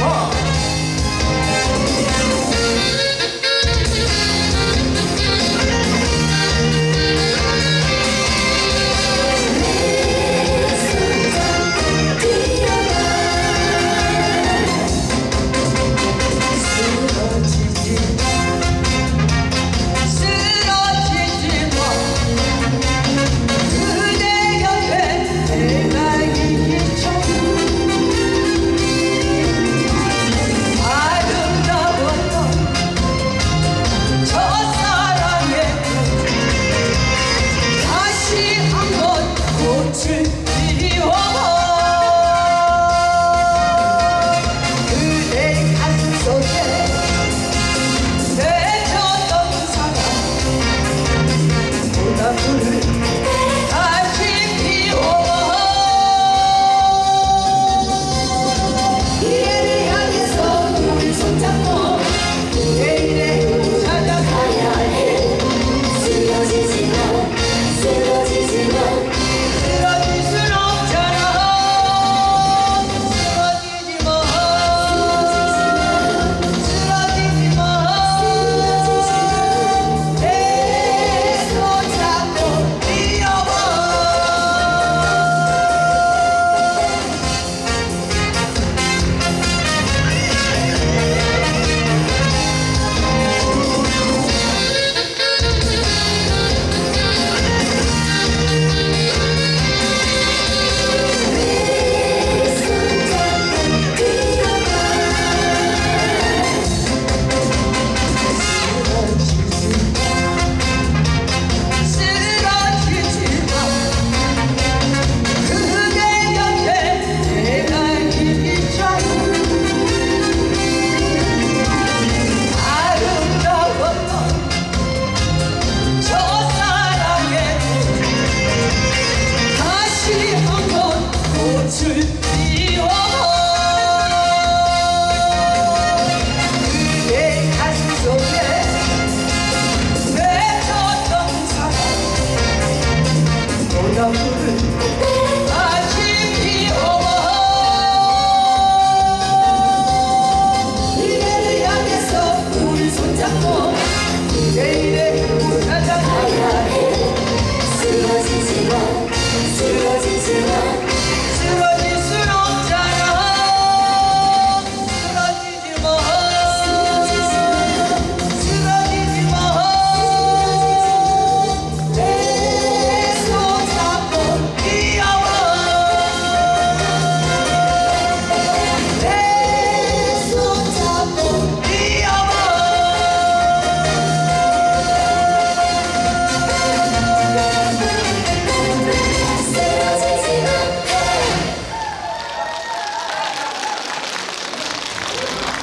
love 我。